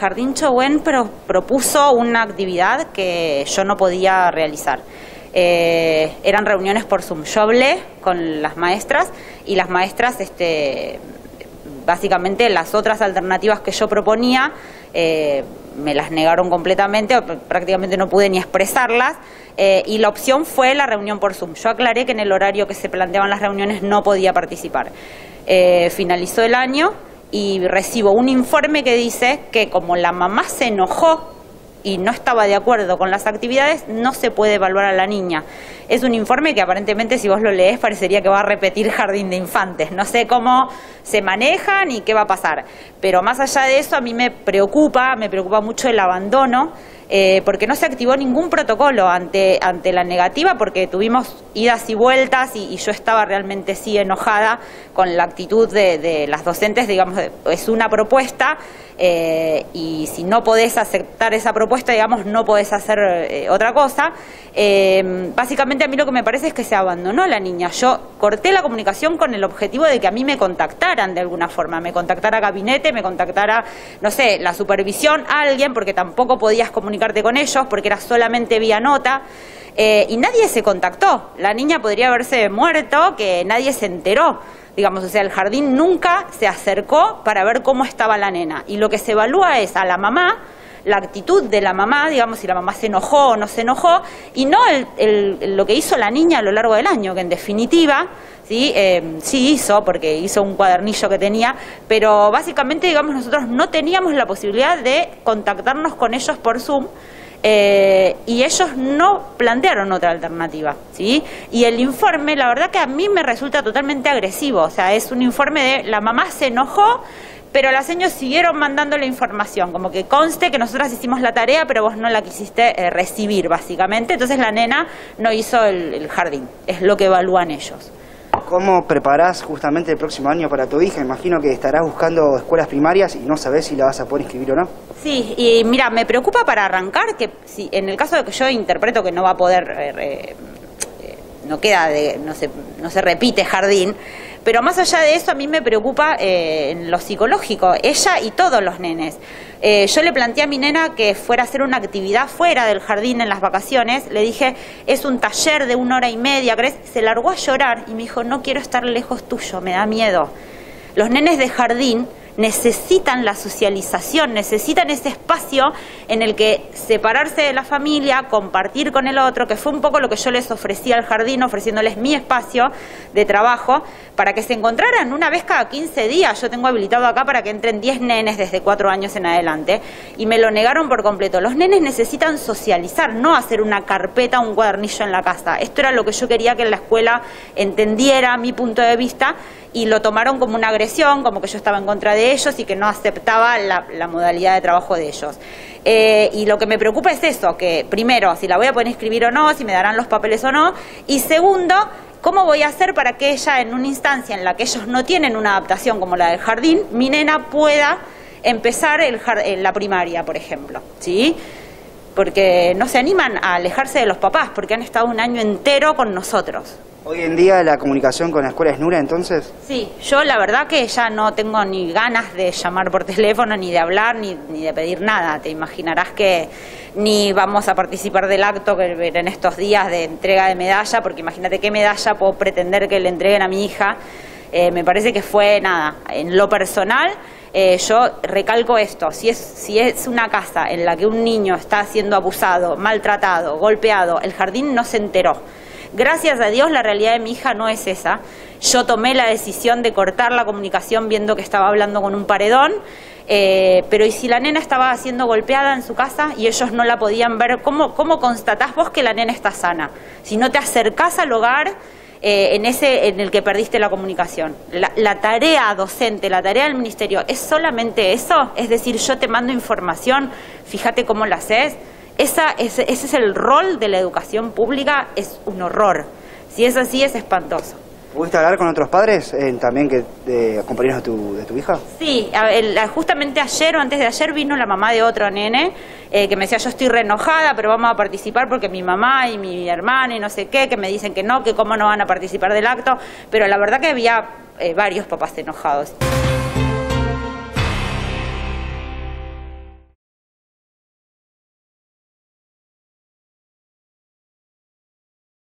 Jardín pero propuso una actividad que yo no podía realizar. Eh, eran reuniones por Zoom. Yo hablé con las maestras y las maestras, este, básicamente las otras alternativas que yo proponía, eh, me las negaron completamente, prácticamente no pude ni expresarlas, eh, y la opción fue la reunión por Zoom. Yo aclaré que en el horario que se planteaban las reuniones no podía participar. finalizó el año y recibo un informe que dice que como la mamá se enojó y no estaba de acuerdo con las actividades, no se puede evaluar a la niña. Es un informe que aparentemente si vos lo lees parecería que va a repetir jardín de infantes. No sé cómo se maneja ni qué va a pasar. Pero más allá de eso, a mí me preocupa, me preocupa mucho el abandono eh, porque no se activó ningún protocolo ante, ante la negativa, porque tuvimos idas y vueltas y, yo estaba realmente sí enojada con la actitud de, las docentes, digamos, es una propuesta eh, y si no podés aceptar esa propuesta, digamos, no podés hacer eh, otra cosa. básicamente a mí lo que me parece es que se abandonó la niña. Yo corté la comunicación con el objetivo de que a mí me contactaran de alguna forma, me contactara gabinete, me contactara, no sé, la supervisión, alguien, porque tampoco podías comunicar con ellos porque era solamente vía nota. Eh, y nadie se contactó. La niña podría haberse muerto, que nadie se enteró. Digamos, o sea, el jardín nunca se acercó para ver cómo estaba la nena. Y lo que se evalúa es a la mamá, la actitud de la mamá, digamos, si la mamá se enojó o no se enojó, y no lo que hizo la niña a lo largo del año, que en definitiva ¿sí? Eh, sí hizo, porque hizo un cuadernillo que tenía, pero básicamente, digamos, nosotros no teníamos la posibilidad de contactarnos con ellos por Zoom. Eh, y ellos no plantearon otra alternativa, ¿sí? Y el informe, la verdad que a mí me resulta totalmente agresivo, o sea, es un informe de la mamá se enojó, pero las señas siguieron mandando la información, como que conste que nosotras hicimos la tarea, pero vos no la quisiste eh, recibir, básicamente, entonces la nena no hizo el jardín, es lo que evalúan ellos. ¿Cómo preparás justamente el próximo año para tu hija? Imagino que estarás buscando escuelas primarias y no sabes si la vas a poder inscribir o no. Sí, y mira, me preocupa para arrancar que si en el caso de que yo interpreto que no va a poder, eh, eh, no queda, de, no se, no se repite jardín, pero más allá de eso, a mí me preocupa eh, lo psicológico, ella y todos los nenes. Eh, yo le planteé a mi nena que fuera a hacer una actividad fuera del jardín en las vacaciones. Le dije, es un taller de una hora y media, ¿crees? Se largó a llorar y me dijo, no quiero estar lejos tuyo, me da miedo. Los nenes de jardín necesitan la socialización, necesitan ese espacio en el que separarse de la familia, compartir con el otro, que fue un poco lo que yo les ofrecí al jardín, ofreciéndoles mi espacio de trabajo, para que se encontraran una vez cada 15 días. Yo tengo habilitado acá para que entren 10 nenes desde 4 años en adelante, y me lo negaron por completo. Los nenes necesitan socializar, no hacer una carpeta, un cuadernillo en la casa. Esto era lo que yo quería que la escuela entendiera, mi punto de vista, y lo tomaron como una agresión, como que yo estaba en contra de ellos y que no aceptaba la, modalidad de trabajo de ellos. Eh, y lo que me preocupa es eso, que primero, si la voy a poder inscribir o no, si me darán los papeles o no, y segundo, ¿Cómo voy a hacer para que ella, en una instancia en la que ellos no tienen una adaptación como la del jardín, mi nena pueda empezar el, la primaria, por ejemplo? ¿Sí? Porque no se animan a alejarse de los papás, porque han estado un año entero con nosotros. Hoy en día la comunicación con la escuela es nula, entonces. Sí, yo la verdad que ya no tengo ni ganas de llamar por teléfono, ni de hablar, ni, ni de pedir nada. Te imaginarás que ni vamos a participar del acto que en estos días de entrega de medalla, porque imagínate qué medalla puedo pretender que le entreguen a mi hija. Eh, me parece que fue nada. En lo personal, eh, yo recalco esto: si es, si es una casa en la que un niño está siendo abusado, maltratado, golpeado, el jardín no se enteró Gracias a Dios la realidad de mi hija no es esa. Yo tomé la decisión de cortar la comunicación viendo que estaba hablando con un paredón. Eh, pero ¿y si la nena estaba siendo golpeada en su casa y ellos no la podían ver? ¿Cómo, cómo constatás vos que la nena está sana? Si no te acercás al hogar eh, en ese en el que perdiste la comunicación. La, tarea docente, la tarea del ministerio, ¿es solamente eso? Es decir, yo te mando información, fíjate cómo la haces. Esa, ese es el rol de la educación pública, es un horror. Si es así, es espantoso. ¿Pudiste hablar con otros padres eh, también que de compañeros de tu, de tu hija? Sí, justamente ayer o antes de ayer vino la mamá de otro nene eh, que me decía yo estoy re enojada, pero vamos a participar porque mi mamá y mi hermana y no sé qué, que me dicen que no, que cómo no van a participar del acto, pero la verdad que había eh, varios papás enojados.